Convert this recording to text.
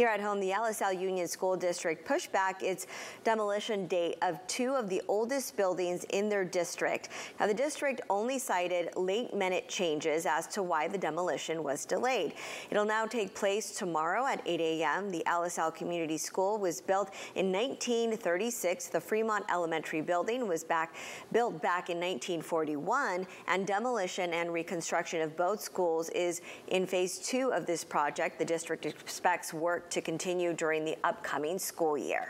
Here at home, the Alisal Union School District pushed back its demolition date of two of the oldest buildings in their district. Now, the district only cited late minute changes as to why the demolition was delayed. It'll now take place tomorrow at 8 a.m. The Alisal Community School was built in 1936. The Fremont Elementary Building was back built back in 1941, and demolition and reconstruction of both schools is in phase two of this project. The district expects work to continue during the upcoming school year.